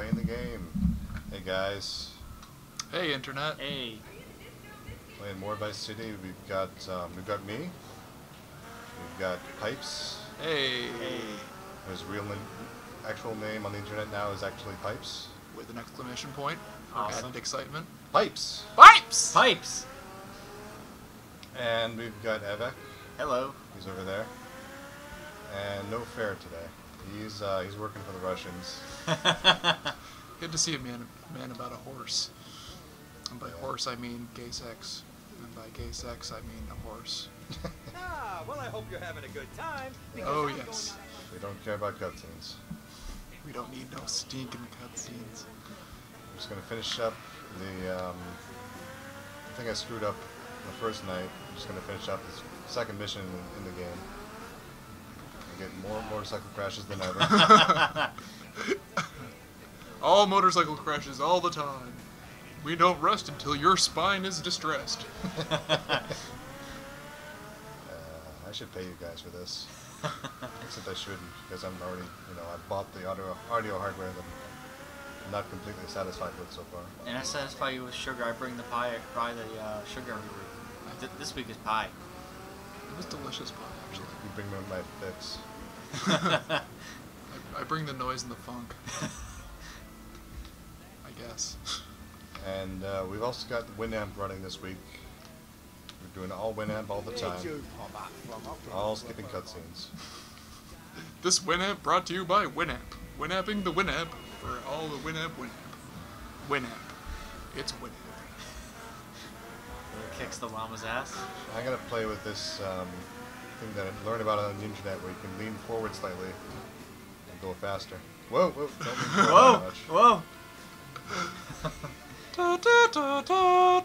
playing the game. Hey guys, Hey, internet. Hey. playing more Vice City. We've got um, we've got me. We've got Pipes. Hey. Hey. His real name, actual name on the internet now is actually Pipes. With an exclamation point. For Awesome. added excitement. Pipes. Pipes! Pipes. And we've got Evek. Hello. He's over there. And no fair today. He's uh, he's working for the Russians. Good to see a man, man about a horse. And by horse, I mean gay sex. And by gay sex, I mean a horse. Ah, well, I hope you're having a good time. Oh, I'm yes. We don't care about cutscenes. We don't need no stinking cutscenes. I'm just gonna finish up the. Um, I think I screwed up the first night. I'm just gonna finish up this second mission in, in the game. I get more motorcycle crashes than ever. All motorcycle crashes all the time. We don't rest until your spine is distressed. uh, I should pay you guys for this. Except I shouldn't, because I'm already, you know, I bought the audio audio hardware that I'm not completely satisfied with so far. and I satisfy you with sugar. I bring the pie, buy the uh, sugar. Th- this week is pie. It was delicious pie, actually. You bring me my fix. I, I bring the noise and the funk. I guess. And uh, we've also got the Winamp running this week. We're doing all Winamp all the time. All skipping cutscenes. This Winamp brought to you by Winamp. Winapping the Winamp for all the Winamp Winamp. Winamp. It's Winamp. It kicks the llama's ass. I'm gonna play with this um, thing that I learned about on the internet where you can lean forward slightly and go faster. Whoa, whoa, don't lean forward too Whoa! much. Whoa! Da, da, da, da.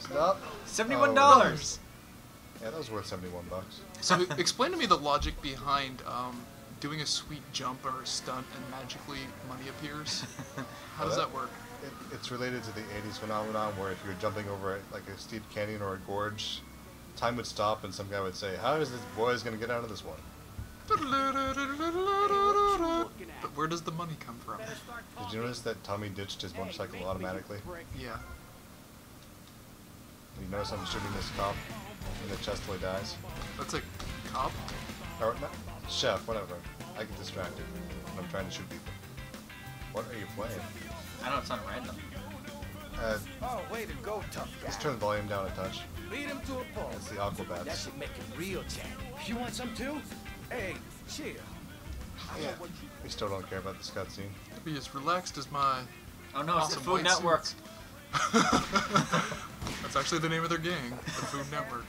Stop. Seventy-one Oh, dollars. Yeah, that was worth 71 bucks. So explain to me the logic behind um, doing a sweet jump or a stunt and magically money appears. How does Well, that work? It, it's related to the 80s phenomenon where if you're jumping over like a steep canyon or a gorge, time would stop and some guy would say, How is this boy's gonna get out of this one? But where does the money come from? Did you notice that Tommy ditched his motorcycle automatically? Yeah. You notice I'm shooting this cop in the chest till he dies? That's a cop? Or, not, chef, whatever. I get distracted when I'm trying to shoot people. What are you playing? I know it's on random. Uh, Oh, way to go, tough guy. just turn the volume down a touch. Lead him to a pulse. That's the That Aquabats. should make it real chat. You want some too? Hey, chill. Yeah. We still don't care about this cutscene. Be as relaxed as my. Oh no, it's the Food Network. That's actually the name of their gang, the Food Network.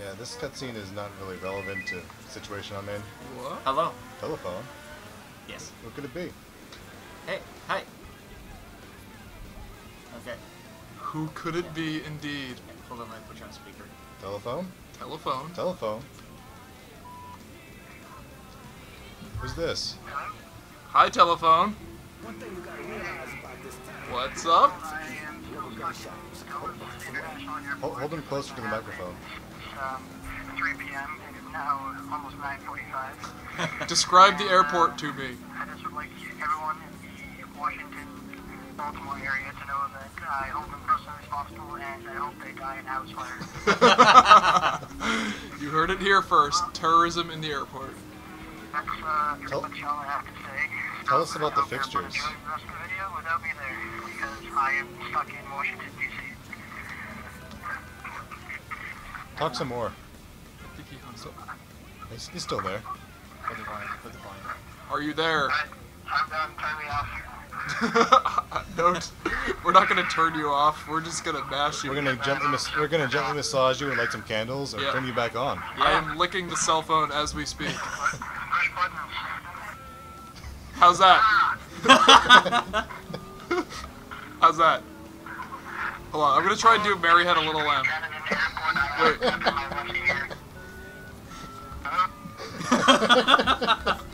Yeah, this cutscene is not really relevant to the situation I'm in. What? Hello. Telephone? Yes. What could it be? Hey. Hi. Okay. Who could it be indeed? Hold on, let me put you on speaker. Telephone? Telephone. Telephone? Who's this? Hi, telephone. One thing you gotta realize about this town, What's up? Hold, hold him closer to the microphone. um, 3 p.m. and it's now almost 9:45. Describe the airport to me. I just would like everyone in the Washington, Baltimore area to know that I hold them personally responsible and I hope they die in house fire. You heard it here first. Terrorism in the airport. That's uh, Tell- much all I have to say. tell us about the hope fixtures. enjoys the rest of the video without me there because I am stuck in Washington D.C. Talk some more. Kiki Hanzo. He's, he's still there. Put the volume. Put the volume. Are you there? I, I'm done. Turn me off. Don't. We're not gonna turn you off. We're just gonna mash you. We're gonna gently mas- we're gonna gently massage you and light some candles and Yeah. turn you back on. I am licking the cell phone as we speak. How's that? How's that? Hold on. I'm gonna try and do Mary Had a Little Lamb. Standing in the airport. I Wait.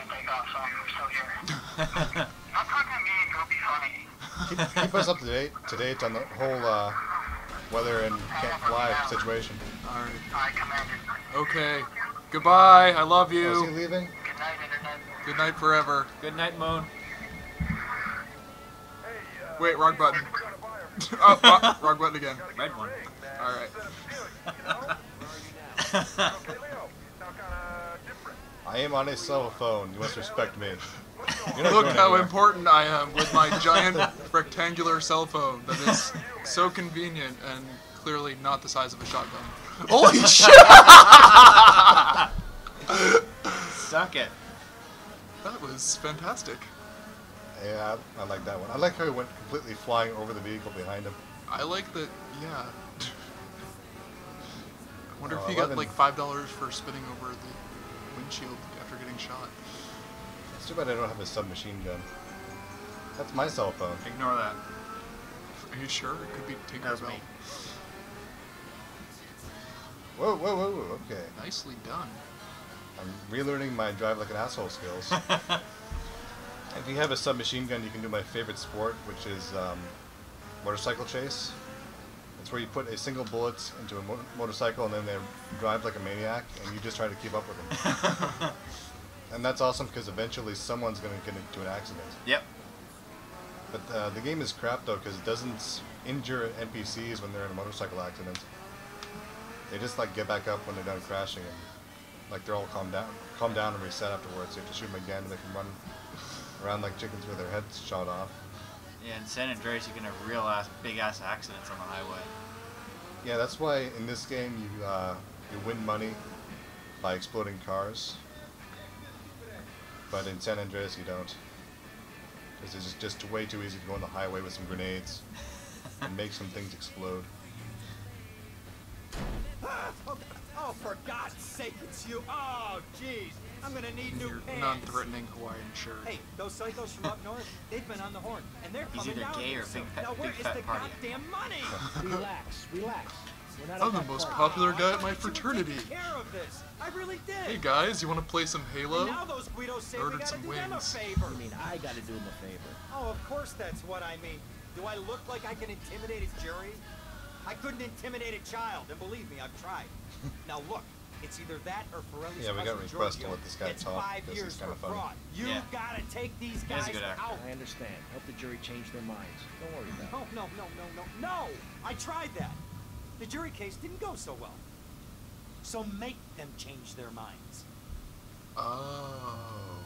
can't take off, so I'm still here. Not talking to me, go be funny. Keep, keep us up to date to date on the whole uh, weather and can't fly situation. All right. I commanded. Okay. Goodbye. I love Oh, is he you. leaving? Good night, Internet. Good night forever. Good night, Moon. Wait, wrong button. oh, oh, wrong button again. Red one. All right. I am on a cell phone. You must respect me. You're Look how anywhere. important I am with my giant rectangular cell phone that is so convenient and clearly not the size of a shotgun. Holy shit! Suck it. That was fantastic. Yeah, I, I like that one. I like how he went completely flying over the vehicle behind him. I like that. Yeah. Oh, I wonder Oh, if he got like five dollars for spinning over the windshield after getting shot. It's too bad I don't have a submachine gun. That's my cell phone. Ignore that. Are you sure? It could be That was Tinkerbell. me. Whoa, whoa, whoa, whoa, okay. Nicely done. I'm relearning my drive like an asshole skills. if you have a submachine gun, you can do my favorite sport, which is um, motorcycle chase. It's where you put a single bullet into a mo- motorcycle and then they drive like a maniac, and you just try to keep up with them. and that's awesome because eventually someone's going to get into an accident. Yep. But uh, the game is crap though because it doesn't injure NPCs when they're in a motorcycle accident. They just like get back up when they're done crashing and like they're all calm down, calm down and reset afterwards. You have to shoot them again and they can run around like chickens with their heads shot off. Yeah, in San Andreas you can have real ass, big ass accidents on the highway. Yeah, that's why in this game you uh, you win money by exploding cars, but in San Andreas you don't. Because it's just, just way too easy to go on the highway with some grenades and make some things explode. Oh, for God's sake, it's you. Oh, jeez. I'm gonna need new Your pants. non-threatening Hawaiian shirt. Hey, those psychos from up north, they've been on the horn, and they're He's coming either down gay or big fat- Now, where big is fat the party. goddamn money? Relax, relax. I'm the most part. popular guy at my I thought you were taking fraternity. care of this. I really did. Hey guys, you want to play some Halo? And now those Guidos say we Ordered gotta some do them a wings. favor. I mean, I gotta do him a favor. Oh, of course that's what I mean. Do I look like I can intimidate a jury? I couldn't intimidate a child, and believe me, I've tried. now look, it's either that or Forelli's Yeah, we got cousin requests to Giorgio let this guy gets talk, five 'cause years he's kinda for funny. fraud. You Yeah. gotta take these He is a guys good actor. out. I understand. Help the jury change their minds. Don't worry about it. No, no, no, no, no, no! I tried that. The jury case didn't go so well. So make them change their minds. Oh.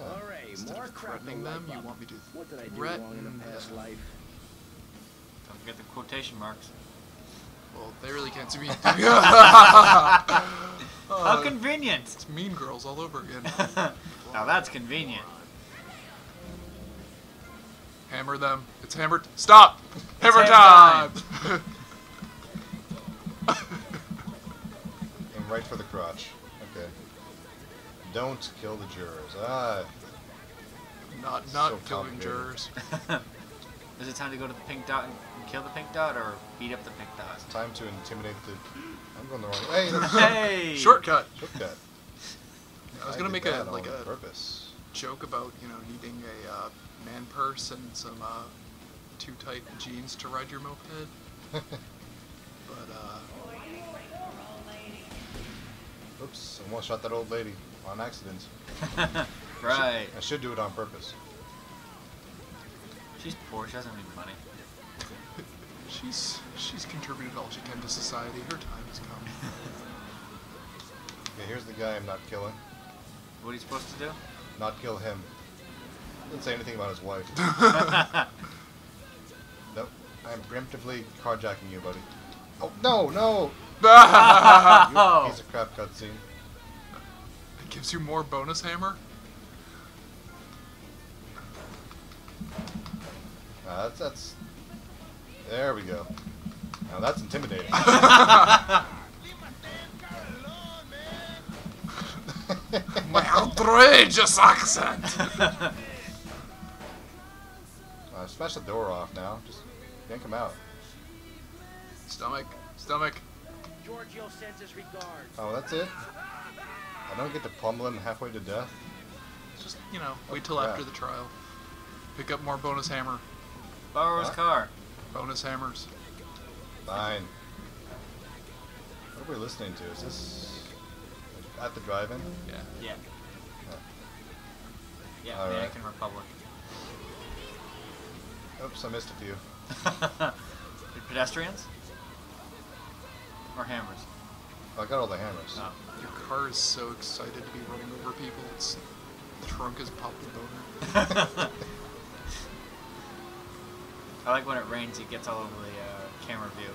All right, Instead more of crap to threatening them, you want me to What did I do wrong in threaten a past them. life? Don't forget the quotation marks. Well, they really can't see me. How convenient! It's Mean Girls all over again. now that's convenient. Hammer them. It's hammered. Stop! Hammer hammer time! Aim right for the crotch. Okay. Don't kill the jurors. Ah, not not So killing jurors. Is it time to go to the pink dot and kill the pink dot or beat up the pink dot? time to intimidate the. I'm going the wrong way. Hey! Shortcut. shortcut. I was I gonna make a like a purpose. joke about you know needing a uh, man purse and some uh, too tight jeans to ride your moped. but uh, Oops! Almost shot that old lady on accident. right. I should do it on purpose. She's poor. She doesn't need money. she's she's contributed all she can to society. Her time has come. Okay, here's the guy I'm not killing. What are you supposed to do? Not kill him. Didn't say anything about his wife. nope. I'm preemptively carjacking you, buddy. Oh no, no! You piece of crap cutscene. It gives you more bonus hammer. Uh, that's that's. There we go. Now that's intimidating. My outrageous accent. Uh, smash the door off now. Just yank him out. stomach, stomach. Giorgio sends his regards. Oh, that's it? I don't get to pummel him halfway to death? Just you know, wait till Yeah. after the trial. Pick up more bonus hammer, Borrow his car. bonus hammers. Fine. What are we listening to? Is this at the drive-in? Yeah. Yeah. Oh. Yeah, All right. Dominican Republic. Oops, I missed a few. Pedestrians? Or hammers? Oh, I got all the hammers. Oh. Your car is so excited to be running over people. Its trunk is popping boner. I like when it rains, it gets all over the uh, camera view.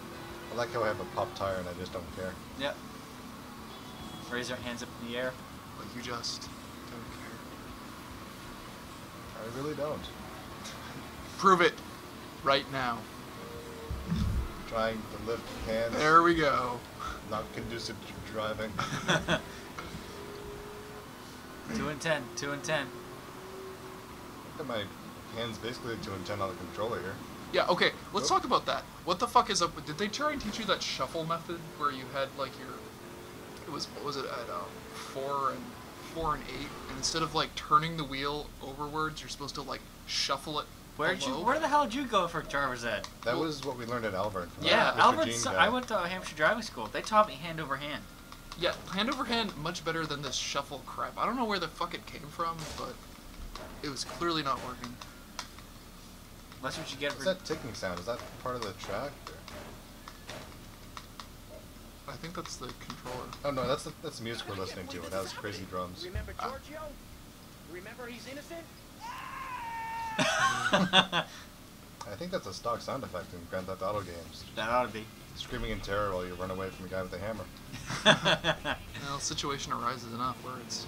I like how I have a pop tire and I just don't care. Yep. Raise your hands up in the air. Like you just don't care. I really don't. Prove it right now. Trying to lift hands, There we go. not conducive to driving. two and ten. Two and ten. Look at my hands basically to intent on the controller here. Yeah, okay, let's talk about that. What the fuck is up with, did they try and teach you that shuffle method where you had like your, it was, what was it at um, four and, four and eight, and instead of like turning the wheel overwards, you're supposed to like shuffle it Where'd you? Where the hell did you go for driver's ed? That Well- was what we learned at Alvern. Yeah, Mr. Albert. Jean so- guy. I went to Hampshire Driving School. They taught me hand over hand. Yeah, hand over hand, much better than this shuffle crap. I don't know where the fuck it came from, but it was clearly not working. That's what you get What's for. that ticking sound? Is that part of the track? Or? I think that's the controller. Oh no, that's the, that's the music we're listening to. It has crazy drums. Remember ah. Giorgio? Remember he's innocent? I think that's a stock sound effect in Grand Theft Auto games. that ought to be. Screaming in terror while you run away from a guy with a hammer. Well, situation arises enough where it's